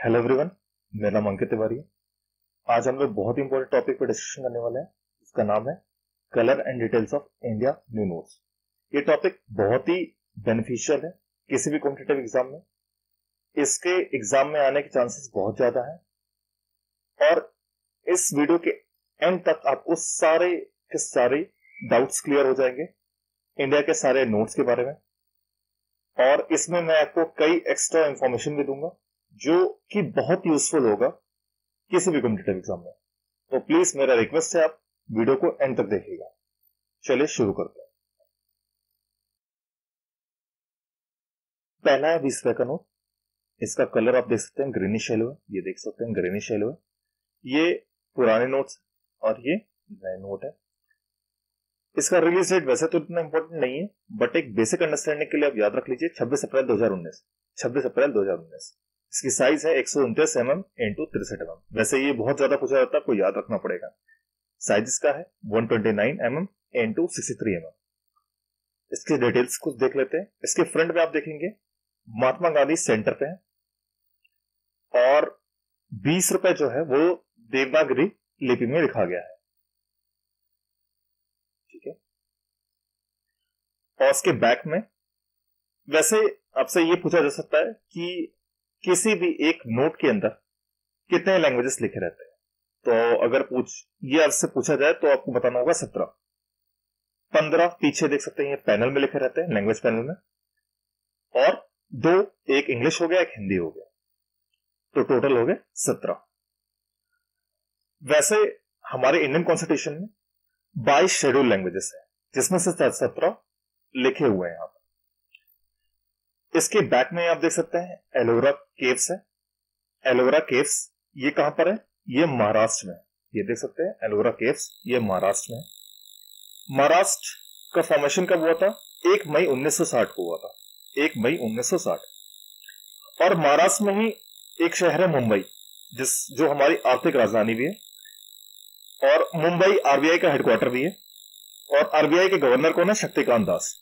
Hello everyone मेरा नाम अंकित तिवारी आज हम लोग बहुत ही इंपॉर्टेंट टॉपिक पर डिस्कशन करने वाले हैं। इसका नाम है colour and details of India new notes ये टॉपिक बहुत ही बेनिफिशियल है किसी भी कॉम्पिटेटिव एग्ज़ाम में। इसके एग्ज़ाम में आने के चांसेस बहुत ज़्यादा है। और इस वीडियो के एंड तक आपको सारे के सारे डाउट्स क्लियर हो जाएँगे इंडिया के सारे नोट्स के बारे में। और इसमें मैं आपको कई एक्स्ट्रा इंफॉर्मेशन भी दूँगा। जो कि बहुत यूजफुल होगा किसी भी कॉम्पिटेटिव एग्ज़ाम में। तो प्लीज़ मेरा रिक्वेस्ट है आप वीडियो को एंड तक देखिएगा। चलिए शुरू करते हैं। पहला है बीस का नोट इसका कलर आप देख सकते हैं ग्रीनिश येलो है। ये देख सकते हैं ग्रीनिश येलो है। ये पुराने नोट्स और ये नए नोट है। इसका रिलीज़ डेट वैसे तो इतना इंपॉर्टेंट नहीं है बट एक बेसिक अंडरस्टैंडिंग के लिए आप याद रख लीजिए 26 अप्रैल 2019 26 अप्रैल 2019 इसकी साइज़ है एक सौ उनतीस एम एम इंटू तिरसठ एम एम वैसे ये बहुत ज़्यादा पूछा जाता है, आपको याद रखना पड़ेगा। साइज़ इसका है 129 twenty nine M M into sixty three M M इसके डिटेल्स कुछ देख लेते हैं। इसके फ्रंट में आप देखेंगे, महात्मा गांधी सेंटर पे है और बीस रुपए जो है वो देवनागरी लिपि में लिखा गया है। ठीक है? और उसके बैक में, वैसे आपसे ये पूछा जा सकता है कि किसी भी एक नोट के अंदर कितने लैंग्वेजेस लिखे रहते हैं। तो अगर पूछ, ये आपसे पूछा जाए तो आपको बताना होगा सत्रह। पंद्रह पीछे देख सकते हैं पैनल में लिखे रहते हैं लैंग्वेज पैनल में। और दो, एक इंग्लिश हो गया, एक हिंदी हो गया। तो टोटल हो गए सत्रह। वैसे हमारे इंडियन कॉन्स्टिट्यूशन में बाईस शेड्यूल लैंग्वेजेस है, जिसमें से सत्रह लिखे हुए हैं यहाँ पर। इसके बैक में आप देख सकते हैं एलोरा केव्स है। एलोरा केव्स ये कहाँ पर है? ये महाराष्ट्र में। ये देख सकते हैं एलोरा केव्स ये महाराष्ट्र में। महाराष्ट्र का फॉर्मेशन कब हुआ था? एक मई 1960 को हुआ था। एक मई 1960 और महाराष्ट्र में ही एक शहर है मुंबई, जिस, जो हमारी आर्थिक राजधानी भी है। और मुंबई आरबीआई का हेडक्वार्टर भी है। और आरबीआई के गवर्नर कौन है? शक्तिकांत दास।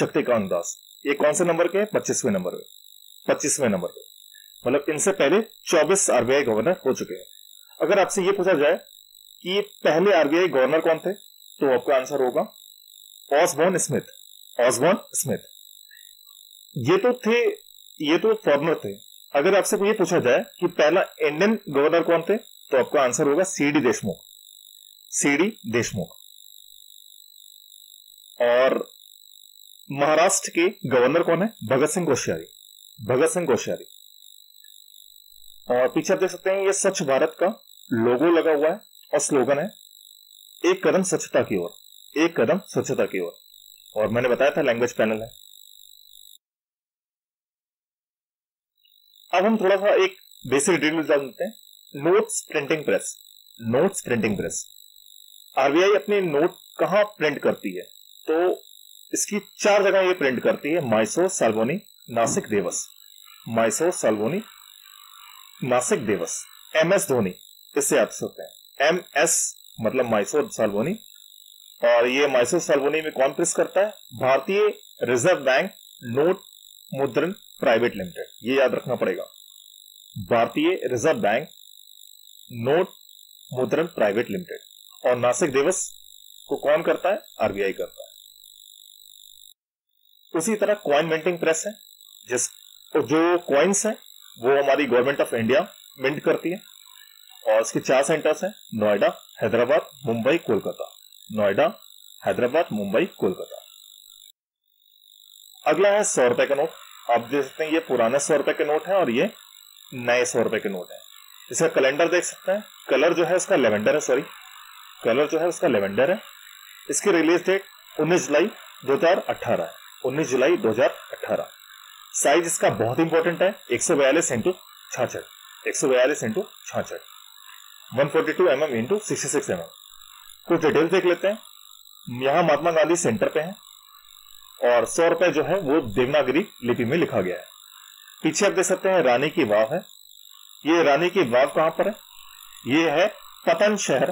शक्तिकांत दास। ये कौन से नंबर के पच्चीसवें नंबर पे। पच्चीसवें नंबर पे। मतलब इनसे पहले चौबीस आरबीआई गवर्नर हो चुके हैं। अगर आपसे ये पूछा जाए कि पहले आरबीआई गवर्नर कौन थे तो आपका आंसर होगा ऑसबॉर्न स्मिथ। Osborne Smith. ये तो थे, ये तो फॉरनर थे। अगर आपसे ये पूछा जाए कि पहला इंडियन गवर्नर कौन थे तो आपका आंसर होगा सीडी देशमुख। सीडी देशमुख। और महाराष्ट्र के गवर्नर कौन है? भगत सिंह कोश्यारी। भगत सिंह कोश्यारी। और पीछे आप देख सकते हैं, ये स्वच्छ भारत का लोगो लगा हुआ है और स्लोगन है, एक कदम स्वच्छता की ओर, एक कदम स्वच्छता की ओर। और मैंने बताया था लैंग्वेज पैनल है। अब हम थोड़ा सा एक बेसिक डिटेल जान जानते हैं। Notes printing press notes printing press RBI अपने नोट कहाँ प्रिंट करती है? तो इसकी चार जगह ये प्रिंट करती है माइसोर साल्वोनी नासिक देवस माइसोर साल्वोनी नासिक देवस एम एस धोनी इससे आप सकते हैं। एम एस मतलब माइसोर साल्वोनी और ये माइसोर साल्वोनी में कौन प्रेस करता है? Bharatiya reserve bank note Mudran private limited ये याद रखना पड़ेगा। Bharatiya reserve bank note Mudran private limited और नासिक दिवस को कौन करता है? आरबीआई करता है। उसी तरह कॉइन मिंटिंग प्रेस है। जिस जो कॉइन्स है, वो हमारी गवर्नमेंट ऑफ़ इंडिया मिंट करती है। और इसके चार सेंटर्स हैं नोएडा हैदराबाद मुंबई कोलकाता नोएडा हैदराबाद मुंबई कोलकाता अगला है सौ रुपए का नोट आप देख सकते हैं, ये पुराने सौ रुपए के नोट है और ये नए सौ रुपए के नोट है। इसका कैलेंडर देख सकते हैं। कलर जो है उसका लेवेंडर है सॉरी कलर जो है उसका लेवेंडर है। इसकी रिलीज़ डेट 19 जुलाई 2018 है। 19 जुलाई 2018 साइज़ इसका बहुत इंपॉर्टेंट है। एक सौ बयालीस इंटू छाछठ। एक सौ बयालीस इंटू छाछठ। One forty two M M into sixty six M M कुछ डिटेल देख लेते हैं। यहाँ महात्मा गांधी सेंटर पे है। और सौ रुपए जो है, वो देवनागरी लिपि में लिखा गया है। पीछे आप देख सकते हैं, रानी की वाव है। ये रानी की वाव कहाँ पर है? ये है पतन शहर।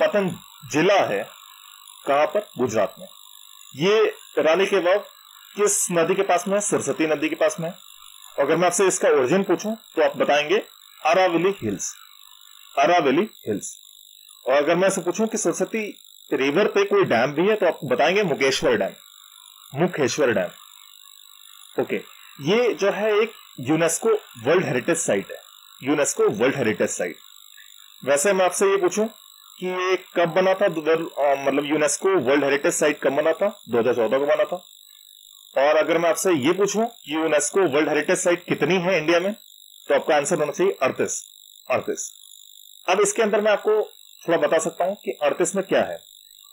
पतन जिला है कहाँ पर? गुजरात में। ये रानी के वाव किस नदी के पास में सरस्वती नदी के पास में अगर मैं आपसे इसका ओरिजिन पूछूँ तो आप बताएँगे अरावली हिल्स अरावली हिल्स और अगर मैं आपसे पूछूँ कि सरस्वती रिवर पे कोई डैम भी है तो आप बताएँगे Mukeshwar dam Mukheshwar dam okay ये जो है एक यूनेस्को वर्ल्ड हेरिटेज साइट है। यूनेस्को वर्ल्ड हेरिटेज साइट वैसे मैं आपसे ये पूछूँ कब बना था? मतलब यूनेस्को वर्ल्ड हेरिटेज साइट कब बना था? 2014 को बना था। और अगर मैं आपसे ये पूछूँ कि यूनेस्को वर्ल्ड हेरिटेज साइट कितनी है इंडिया में तो आपका आंसर होना चाहिए अड़तीस। अड़तीस। अब इसके अंदर मैं आपको थोड़ा बता सकता हूँ कि अड़तीस में क्या है।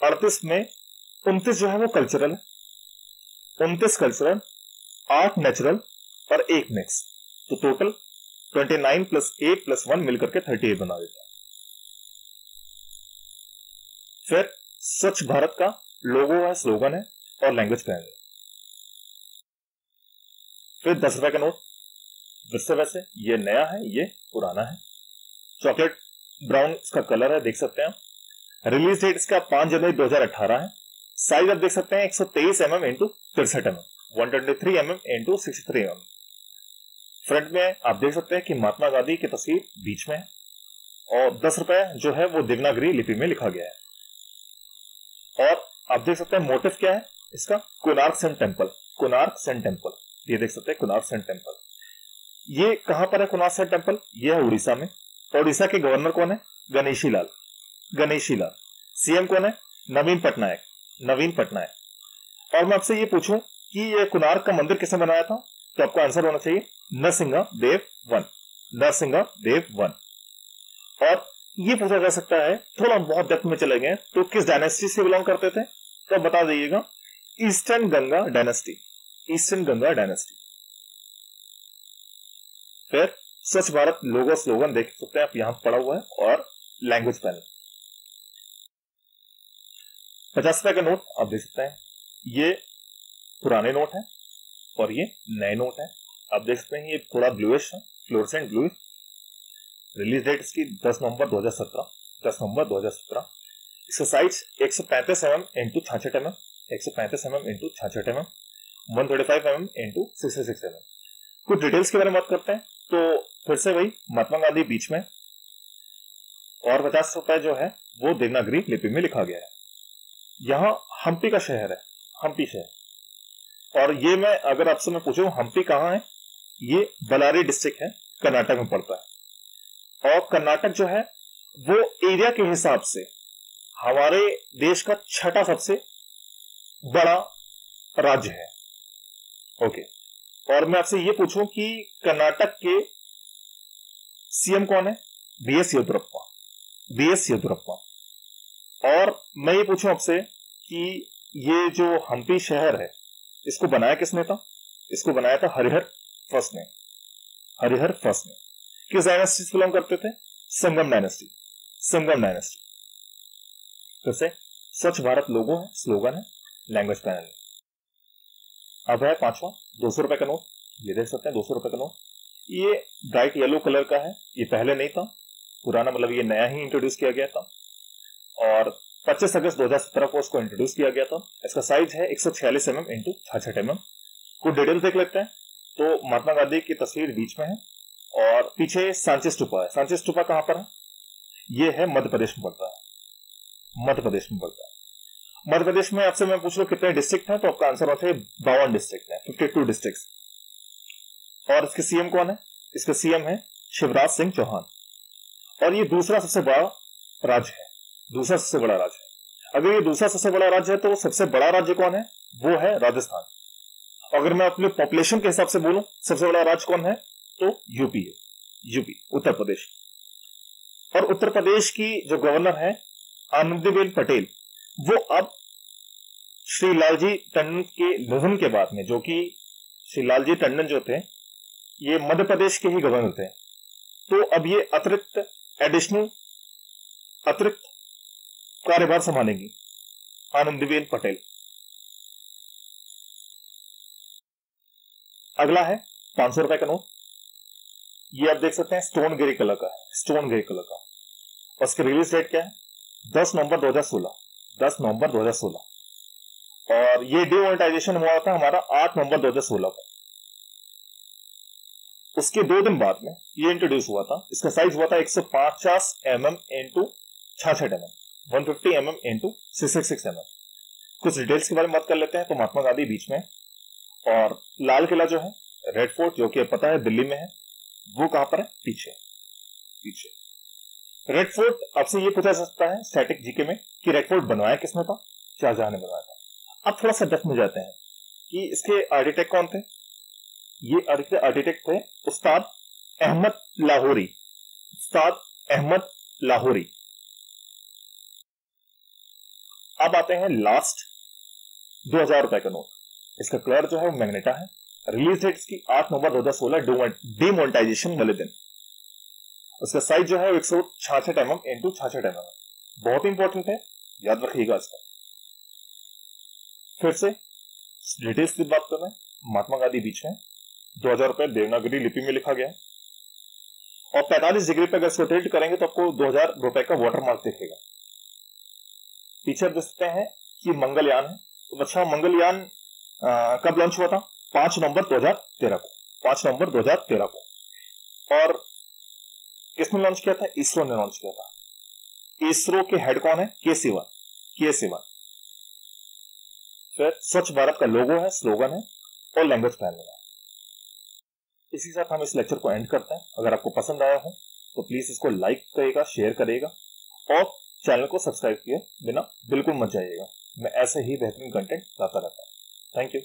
अड़तीस में उनतीस जो है वो कल्चरल है। उनतीस कल्चरल आठ नेचुरल और एक मिक्स तो total twenty nine plus eight plus one मिलकर के थर्टी एट बना देता है। फिर स्वच्छ भारत का लोगो है स्लोगन है और लैंग्वेज है। फिर दस रुपए का नोट वैसे वैसे ये नया है, ये पुराना है। चॉकलेट ब्राउन इसका कलर है, देख सकते हैं रिलीज़ डेट इसका पाँच जनवरी 2018 है। साइज़ आप देख सकते हैं 123 एम एम इंटू तिरसठ M M one twenty three M M into sixty three M front में आप देख सकते हैं कि महात्मा गांधी की तस्वीर बीच में है। और दस रुपए जो है वो देवनागरी लिपि में लिखा गया है। और आप देख सकते हैं मोटिव क्या है? इसका Konark sun temple Konark sun temple ये देख सकते हैं कुनार्क सन टेंपल ये कहाँ पर है कुनार्क सन टेंपल ये है उड़ीसा में। उड़ीसा के गवर्नर कौन है? गणेशी लाल। गणेशी लाल। सीएम कौन है? नवीन पटनायक। नवीन पटनायक। और मैं आपसे ये पूछूँ कि ये कुनार्क का मंदिर किसने बनाया था? तो आपको आंसर होना चाहिए, नरसिंह देव वन। नरसिंह देव वन। और ये पूछा जा सकता है, थोड़ा बहुत डेप्थ में चले गए तो किस डायनेस्टी से बिलोंग करते थे? तो बता दीजिएगा eastern Ganga dynasty eastern Ganga dynasty फिर, स्वच्छ भारत लोगो स्लोगन देख सकते हैं आप, यहाँ पड़ा हुआ है, और लैंग्वेज पैनल पचास रुपए का नोट आप देख सकते हैं। ये पुराने नोट है, और ये नए नोट है। आप देख सकते हैं ये थोड़ा ब्लूइश है फ्लोरसेंट ब्लूइश रिलीज़ डेट इसकी 10 नवंबर 2017 10 नवंबर 2017 इसका साइज़ एक सौ पैंतीस एम एम इंटू छाछठ एम एम एक सौ पैंतीस एम एम इंटू छाछठ M M one thirty five M M into six M M कुछ डिटेल्स के बारे में बात करते हैं तो फिर से वही महात्मा गांधी बीच में, और पचास रुपए जो है, वो देवनागरी लिपि में लिखा गया है। यहाँ हम्पी का शहर है हम्पी शहर। और ये मैं अगर आपसे मैं पूछूँ हम्पी कहाँ है? ये बलारी डिस्ट्रिक्ट है, कर्नाटक में पड़ता है। और कर्नाटक जो है, वो एरिया के हिसाब से हमारे देश का छठा सबसे बड़ा राज्य है। ओके। और मैं आपसे ये पूछूँ कि कर्नाटक के सीएम कौन है? B S Yediyurappa B S Yediyurappa और मैं ये पूछूँ आपसे कि ये जो हम्पी शहर है, इसको बनाया किसने था? इसको बनाया था हरिहर फ़र्स्ट ने। हरिहर फ़र्स्ट ने। किस डायनेस्टी से बिलोंग करते थे? संगम डायनेस्टी संगम डायनेस्टी फिर से स्वच्छ भारत लोगो है स्लोगन है लैंग्वेज पैनल है अब है पांचवा, दो सौ रुपए का नोट ये देख सकते हैं, दो सौ रुपए का नोट ये ब्राइट येलो कलर का है, ये पहले नहीं था। पुराना मतलब ये नया ही इंट्रोड्यूस किया गया था। और 25 अगस्त 2017 को इसको इंट्रोड्यूस किया गया था। इसका साइज़ है एक सौ छियालीस एम एम इंटू छठ एम एम कुछ डिटेल देख लेते हैं। तो महात्मा गांधी की तस्वीर बीच में है। और पीछे सांचिस है। सांचिस कहाँ पर है? ये है मध्य प्रदेश में पड़ता है। मध्य प्रदेश में पड़ता है। मध्य प्रदेश में आपसे मैं पूछ लो कितने डिस्ट्रिक्ट हैं? तो आपका आंसर होता है, बावन डिस्ट्रिक्ट है फिफ्टी टू डिस्ट्रिक्ट और इसके सीएम कौन है? इसके सीएम है शिवराज सिंह चौहान। और ये दूसरा सबसे बड़ा राज्य है। दूसरा सबसे बड़ा राज्य है। अगर ये दूसरा सबसे बड़ा राज्य है तो सबसे बड़ा राज्य कौन है? वो है राजस्थान। अगर मैं अपने पॉपुलेशन के हिसाब से बोलूँ, सबसे बड़ा राज्य कौन है? तो यूपी है यूपी उत्तर प्रदेश। और उत्तर प्रदेश की जो गवर्नर है आनंदीबेन पटेल, वो अब श्री लालजी टंडन के निधन के बाद में, जो कि श्री लालजी टंडन जो थे, ये मध्य प्रदेश के ही गवर्नर थे। तो अब ये अतिरिक्त एडिशनल अतिरिक्त कार्यभार संभालेंगी आनंदीबेन पटेल। अगला है पाँच सौ रुपए का नोट ये आप देख सकते हैं, स्टोन ग्रे कलर का है, स्टोन ग्रे कलर का। और इसकी रिलीज़ डेट क्या है? दस नवंबर 2016 दस नवंबर 2016 और ये डिमोनेटाइजेशन हुआ था हमारा आठ नवंबर 2016 को। उसके दो दिन बाद में ये इंट्रोड्यूस हुआ था। इसका साइज़ हुआ था एक सौ पचास एम एम इंटू छाछठ M M one fifty M M into six six M M कुछ डिटेल्स के बारे में बात कर लेते हैं तो महात्मा गांधी बीच में। और लाल किला जो है रेड फोर्ट जो कि पता है, दिल्ली में है। वो कहाँ पर है? पीछे। पीछे। रेड फोर्ट आपसे ये पूछा सकता है स्टैटिक जीके में, कि रेड फोर्ट बनवाया किसने था? शाहजहां ने बनवाया था। अब थोड़ा सा डेप्थ में जाते हैं, कि इसके आर्किटेक्ट कौन थे? ये आर्किटेक्ट थे उस्ताद अहमद लाहौरी। उस्ताद अहमद लाहौरी। अब आते हैं लास्ट दो हज़ार रुपए का नोट इसका कलर जो है वो मैग्नेटा है। रिलीज़ डेट इसकी आठ नवंबर दो हज़ार सोलह डिमोनेटाइजेशन वाले दिन। उसका साइज़ जो है एक सौ छाछठ एम एम इंटू छाछठ एम एम बहुत इंपॉर्टेंट है, याद रखिएगा इसका। फिर से डिटेल्स की बात कर, महात्मा गांधी बीच में, दो हज़ार रुपए देवनागरी लिपि में लिखा गया। और पैंतालीस डिग्री पे अगर इसको टिल्ट करेंगे तो आपको दो हज़ार रुपए का वाटर मार्क दिखेगा। पीछे देख सकते हैं कि मंगलयान है। तो अच्छा मंगलयान कब लॉन्च हुआ था? पाँच नवंबर दो हज़ार तेरह को, पाँच नवंबर दो हज़ार तेरह को। और किसने लॉन्च किया था? इसरो ने लॉन्च किया था। इसरो के हेड कौन है? के सिवन के सिवन। फिर स्वच्छ भारत का लोगो है स्लोगन है, और लैंग्वेज प्लान है। इसी साथ हम इस लेक्चर को एंड करते हैं। अगर आपको पसंद आया हो तो प्लीज़ इसको लाइक करेगा शेयर करेगा और चैनल को सब्सक्राइब किए बिना बिल्कुल मत जाइएगा। मैं ऐसे ही बेहतरीन कंटेंट लाता रहता हूँ। Thank you